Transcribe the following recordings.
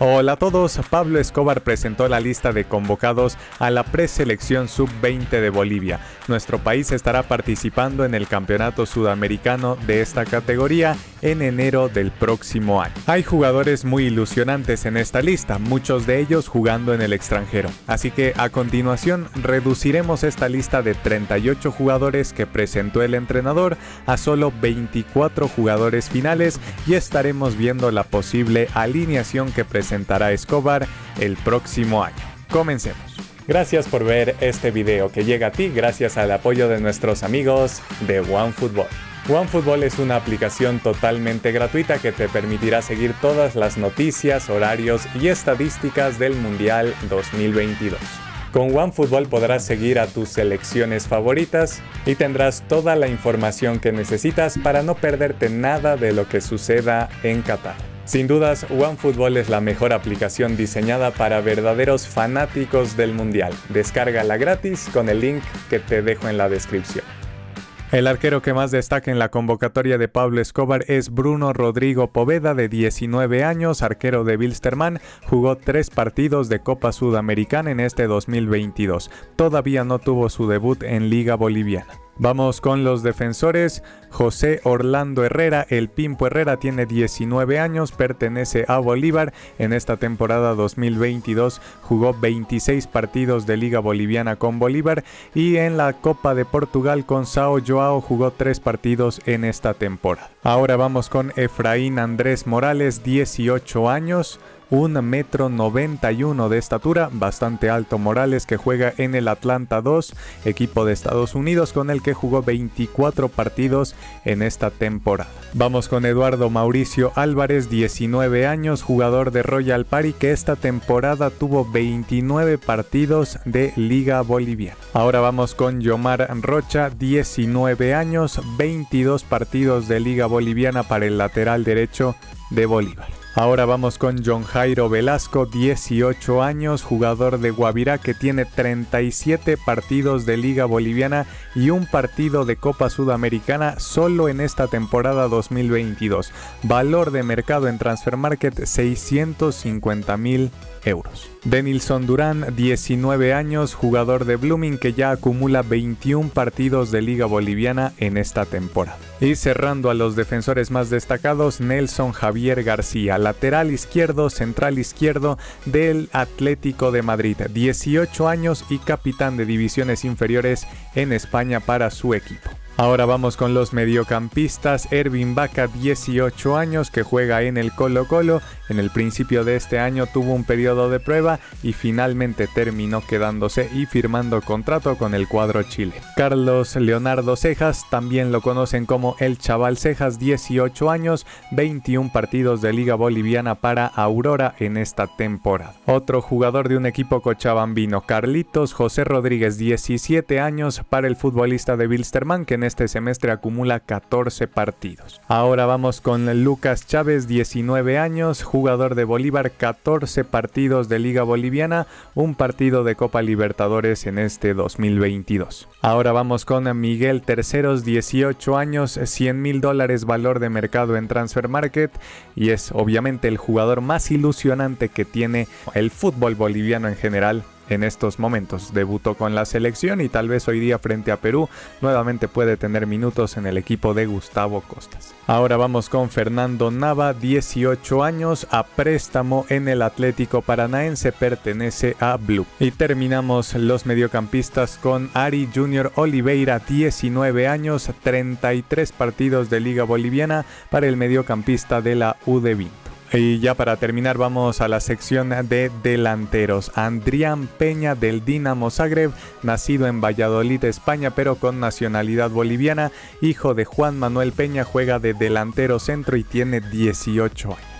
Hola a todos, Pablo Escobar presentó la lista de convocados a la preselección sub-20 de Bolivia. Nuestro país estará participando en el Campeonato Sudamericano de esta categoría en enero del próximo año. Hay jugadores muy ilusionantes en esta lista, muchos de ellos jugando en el extranjero. Así que a continuación reduciremos esta lista de 38 jugadores que presentó el entrenador a solo 24 jugadores finales y estaremos viendo la posible alineación que presentó presentará Escobar el próximo año. Comencemos. Gracias por ver este video que llega a ti gracias al apoyo de nuestros amigos de OneFootball. OneFootball es una aplicación totalmente gratuita que te permitirá seguir todas las noticias, horarios y estadísticas del Mundial 2022. Con OneFootball podrás seguir a tus selecciones favoritas y tendrás toda la información que necesitas para no perderte nada de lo que suceda en Qatar. Sin dudas, OneFootball es la mejor aplicación diseñada para verdaderos fanáticos del Mundial. Descárgala gratis con el link que te dejo en la descripción. El arquero que más destaca en la convocatoria de Pablo Escobar es Bruno Rodrigo Poveda, de 19 años, arquero de Wilstermann. Jugó tres partidos de Copa Sudamericana en este 2022. Todavía no tuvo su debut en Liga Boliviana. Vamos con los defensores. José Orlando Herrera, el Pimpo Herrera, tiene 19 años, pertenece a Bolívar. En esta temporada 2022 jugó 26 partidos de Liga Boliviana con Bolívar y en la Copa de Portugal con Sao Joao jugó 3 partidos en esta temporada. Ahora vamos con Efraín Andrés Morales, 18 años un metro 91 de estatura, bastante alto Morales que juega en el Atlanta 2, equipo de Estados Unidos con el que jugó 24 partidos en esta temporada. Vamos con Eduardo Mauricio Álvarez, 19 años, jugador de Royal Party que esta temporada tuvo 29 partidos de Liga Boliviana. Ahora vamos con Yomar Rocha, 19 años, 22 partidos de Liga Boliviana para el lateral derecho de Bolívar. Ahora vamos con John Jairo Velasco, 18 años, jugador de Guavirá que tiene 37 partidos de Liga Boliviana y un partido de Copa Sudamericana solo en esta temporada 2022. Valor de mercado en Transfer Market 650 mil euros. Denilson Durán, 19 años, jugador de Blooming que ya acumula 21 partidos de Liga Boliviana en esta temporada. Y cerrando a los defensores más destacados, Nelson Javier García, lateral izquierdo, central izquierdo del Atlético de Madrid, 18 años y capitán de divisiones inferiores en España para su equipo. Ahora vamos con los mediocampistas. Ervin Vaca, 18 años, que juega en el Colo Colo. En el principio de este año tuvo un periodo de prueba y finalmente terminó quedándose y firmando contrato con el cuadro Chile. Carlos Leonardo Cejas, también lo conocen como el Chaval Cejas, 18 años, 21 partidos de Liga Boliviana para Aurora en esta temporada. Otro jugador de un equipo cochabambino, Carlitos José Rodríguez, 17 años, para el futbolista de Wilstermann, que en este semestre acumula 14 partidos. Ahora vamos con Lucas Chávez, 19 años, jugador de Bolívar, 14 partidos de Liga Boliviana, un partido de Copa Libertadores en este 2022. Ahora vamos con Miguel Terceros, 18 años, 100 mil dólares valor de mercado en Transfer Market y es obviamente el jugador más ilusionante que tiene el fútbol boliviano en general en estos momentos. Debutó con la selección y tal vez hoy día frente a Perú nuevamente puede tener minutos en el equipo de Gustavo Costas. Ahora vamos con Fernando Nava, 18 años, a préstamo en el Atlético Paranaense, pertenece a Blue. Y terminamos los mediocampistas con Ari Junior Oliveira, 19 años, 33 partidos de Liga Boliviana para el mediocampista de la UDV. Y ya para terminar vamos a la sección de delanteros. Andrián Peña del Dinamo Zagreb, nacido en Valladolid, España, pero con nacionalidad boliviana, hijo de Juan Manuel Peña, juega de delantero centro y tiene 18 años.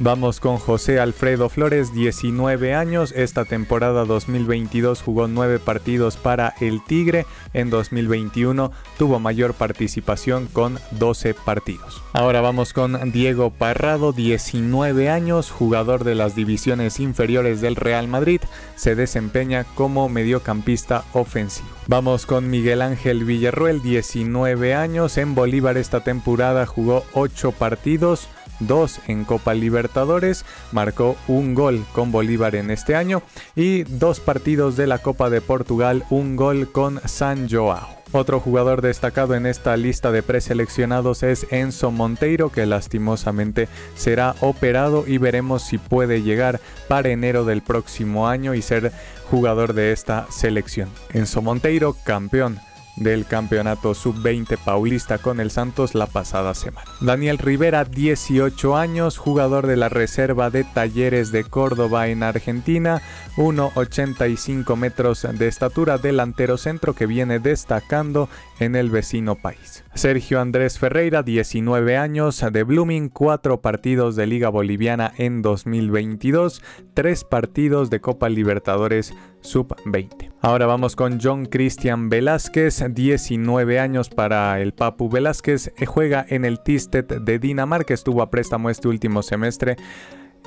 Vamos con José Alfredo Flores, 19 años. Esta temporada 2022 jugó 9 partidos para el Tigre. En 2021 tuvo mayor participación con 12 partidos. Ahora vamos con Diego Parrado, 19 años, jugador de las divisiones inferiores del Real Madrid. Se desempeña como mediocampista ofensivo. Vamos con Miguel Ángel Villarruel, 19 años. En Bolívar esta temporada jugó 8 partidos dos en Copa Libertadores, marcó un gol con Bolívar en este año y dos partidos de la Copa de Portugal, un gol con San Joao. Otro jugador destacado en esta lista de preseleccionados es Enzo Monteiro, que lastimosamente será operado y veremos si puede llegar para enero del próximo año y ser jugador de esta selección. Enzo Monteiro, campeón del campeonato sub-20 paulista con el Santos la pasada semana. Daniel Rivera, 18 años, jugador de la reserva de Talleres de Córdoba en Argentina, 1,85 metros de estatura, delantero centro que viene destacando en el vecino país. Sergio Andrés Ferreira, 19 años, de Blooming, 4 partidos de Liga Boliviana en 2022, 3 partidos de Copa Libertadores sub-20. Ahora vamos con John Christian Velázquez, 19 años para el Papu Velázquez, juega en el Tistet de Dinamarca, estuvo a préstamo este último semestre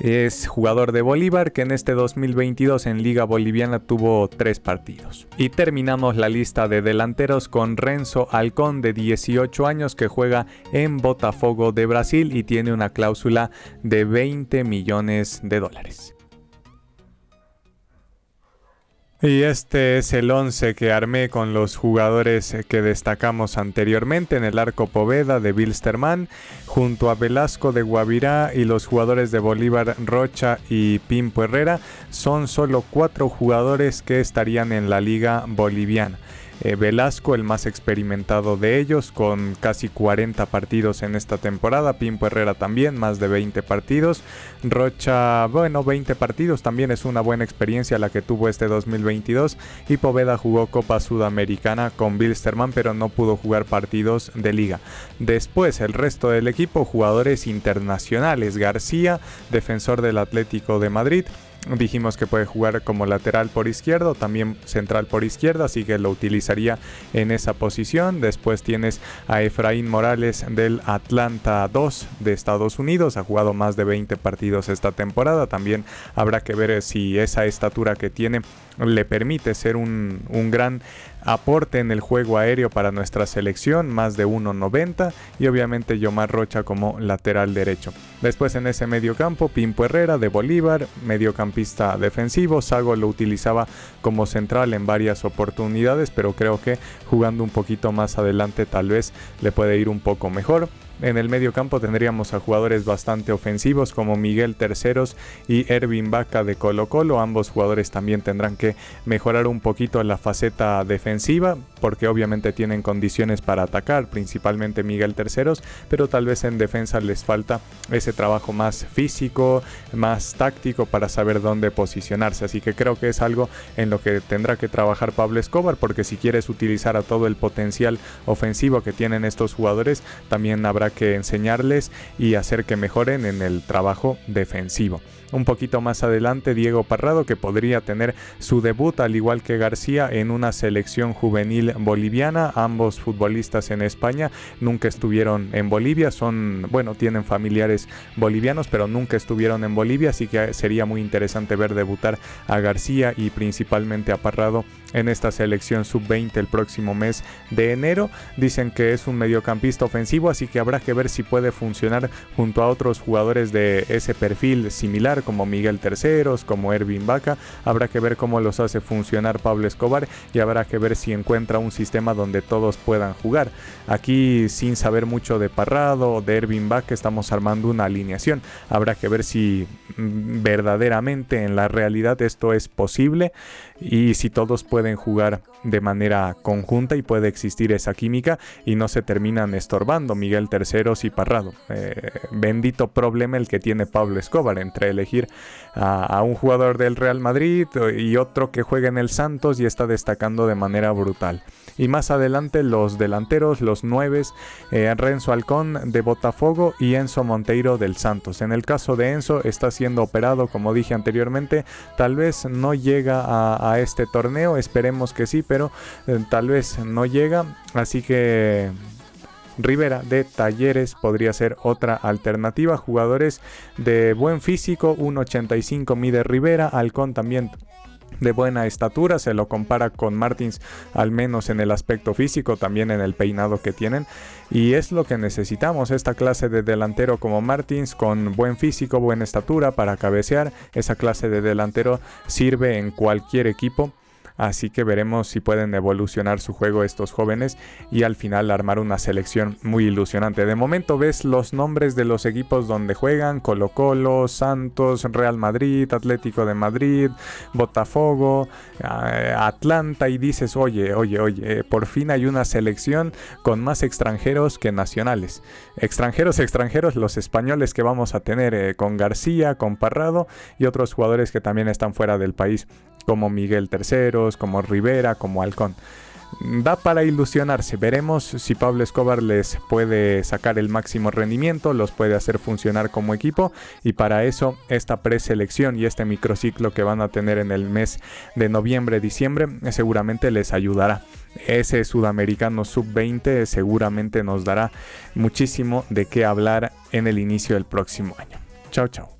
es jugador de Bolívar que en este 2022 en Liga Boliviana tuvo tres partidos. Y terminamos la lista de delanteros con Renzo Alcón de 18 años que juega en Botafogo de Brasil y tiene una cláusula de 20 millones de dólares. Y este es el 11 que armé con los jugadores que destacamos anteriormente en el arco Poveda de Bilsterman, junto a Velasco de Guavirá y los jugadores de Bolívar Rocha y Pimpo Herrera. Son solo cuatro jugadores que estarían en la liga boliviana. Eh, Velasco, el más experimentado de ellos, con casi 40 partidos en esta temporada. Pimpo Herrera también, más de 20 partidos. Rocha, bueno, 20 partidos, también es una buena experiencia la que tuvo este 2022. Y Poveda jugó Copa Sudamericana con Bilsterman, pero no pudo jugar partidos de liga. Después, el resto del equipo, jugadores internacionales. García, defensor del Atlético de Madrid. Dijimos que puede jugar como lateral por izquierdo, también central por izquierda, así que lo utilizaría en esa posición. Después tienes a Efraín Morales del Atlanta 2 de Estados Unidos, ha jugado más de 20 partidos esta temporada. También habrá que ver si esa estatura que tiene le permite ser un, un gran aporte en el juego aéreo para nuestra selección, más de 1.90 y obviamente Yomar Rocha como lateral derecho. Después en ese medio campo, Pimpo Herrera de Bolívar, mediocampista defensivo, Sago lo utilizaba como central en varias oportunidades, pero creo que jugando un poquito más adelante tal vez le puede ir un poco mejor. En el medio campo tendríamos a jugadores bastante ofensivos como Miguel Terceros y Ervin Vaca de Colo Colo. Ambos jugadores también tendrán que mejorar un poquito la faceta defensiva porque obviamente tienen condiciones para atacar, principalmente Miguel Terceros, pero tal vez en defensa les falta ese trabajo más físico, más táctico para saber dónde posicionarse. Así que creo que es algo en lo que tendrá que trabajar Pablo Escobar porque si quieres utilizar a todo el potencial ofensivo que tienen estos jugadores, también habrá que enseñarles y hacer que mejoren en el trabajo defensivo. Un poquito más adelante, Diego Parrado, que podría tener su debut, al igual que García, en una selección juvenil boliviana. Ambos futbolistas en España nunca estuvieron en Bolivia, son, bueno, tienen familiares bolivianos, pero nunca estuvieron en Bolivia, así que sería muy interesante ver debutar a García y principalmente a Parrado en esta selección sub-20 el próximo mes de enero. Dicen que es un mediocampista ofensivo, así que habrá que ver si puede funcionar junto a otros jugadores de ese perfil similar como Miguel Terceros, como Ervin Vaca. Habrá que ver cómo los hace funcionar Pablo Escobar y habrá que ver si encuentra un sistema donde todos puedan jugar. Aquí sin saber mucho de Parrado o de Ervin Vaca estamos armando una alineación. Habrá que ver si mm, verdaderamente en la realidad esto es posible y si todos pueden jugar de manera conjunta y puede existir esa química y no se terminan estorbando Miguel Terceros y Parrado. Eh, bendito problema el que tiene Pablo Escobar entre elegir a, un jugador del Real Madrid y otro que juega en el Santos y está destacando de manera brutal. Y más adelante los delanteros, los nueves, eh, Renzo Alcón de Botafogo y Enzo Monteiro del Santos. En el caso de Enzo está siendo operado, como dije anteriormente, tal vez no llega a, este torneo, esperemos que sí, pero eh, tal vez no llega. Así que Rivera de Talleres podría ser otra alternativa. Jugadores de buen físico, 1.85 mide Rivera, Alcón también de buena estatura, se lo compara con Martins al menos en el aspecto físico, también en el peinado que tienen y es lo que necesitamos, esta clase de delantero como Martins con buen físico, buena estatura para cabecear, esa clase de delantero sirve en cualquier equipo Así que veremos si pueden evolucionar su juego estos jóvenes y al final armar una selección muy ilusionante. De momento ves los nombres de los equipos donde juegan, Colo Colo, Santos, Real Madrid, Atlético de Madrid, Botafogo, eh, Atlanta y dices, oye, oye, oye, por fin hay una selección con más extranjeros que nacionales. Extranjeros, extranjeros, los españoles que vamos a tener eh, con García, con Parrado y otros jugadores que también están fuera del país como Miguel Terceros, como Rivera, como Halcón. Da para ilusionarse, veremos si Pablo Escobar les puede sacar el máximo rendimiento, los puede hacer funcionar como equipo y para eso esta preselección y este microciclo que van a tener en el mes de noviembre-diciembre seguramente les ayudará. Ese sudamericano sub-20 seguramente nos dará muchísimo de qué hablar en el inicio del próximo año. Chao, chao.